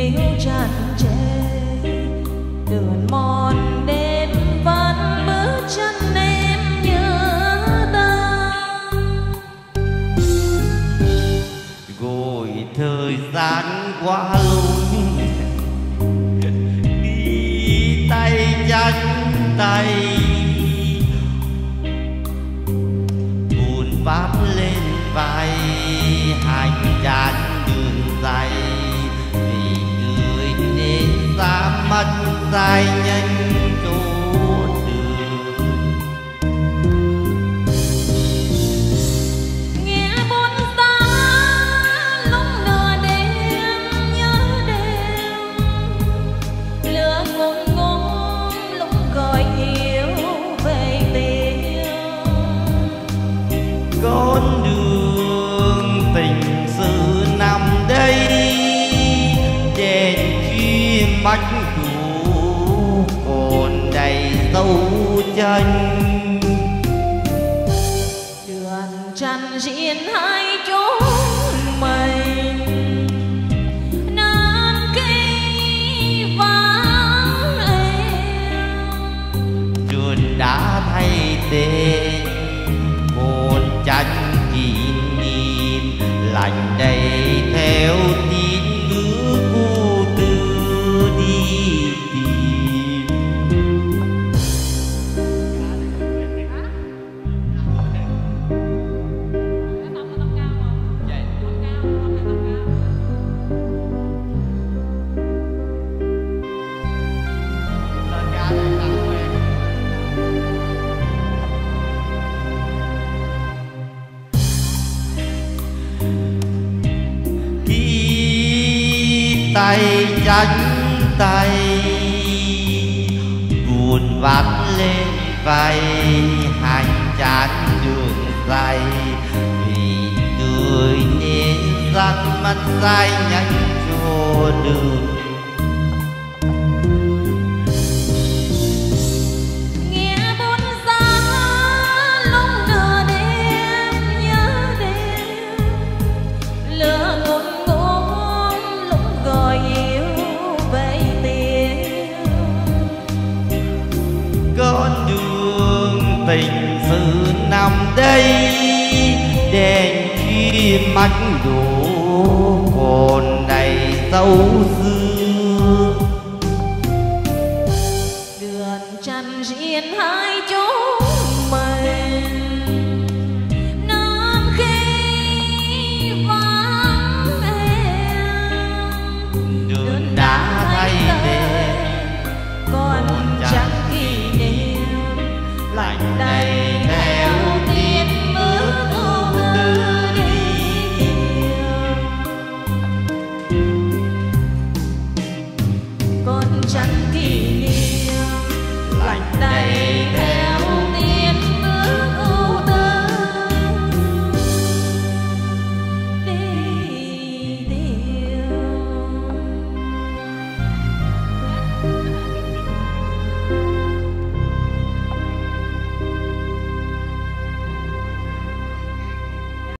nếu tràn trề đường mòn đến vắng bước chân em nhớ ta gội thời gian qua lối đi tay chân tay. Buồn vác lên vai hành gian đường dài. Dài nhanh chỗ đường. Nghe bốn ta lúc nửa đêm, nhớ đêm. Lửa ngùng ngùng lúc gọi yêu về tiêu con đường tình sự nằm đây, đèn khi mắt dấu chân đường trần riêng hai chốn mình nam cây vắng em. Trường đã thay tên một tranh kỷ niệm lành đầy theo tay trắng tay. Buồn vắt lên vai, hành chán đường dài. Vì người nên dắt mắt dài nhanh cho đường tình sự nằm đây đèn chi mắt đổ còn đầy dấu xưa kỷ niệm. Lạnh tay thế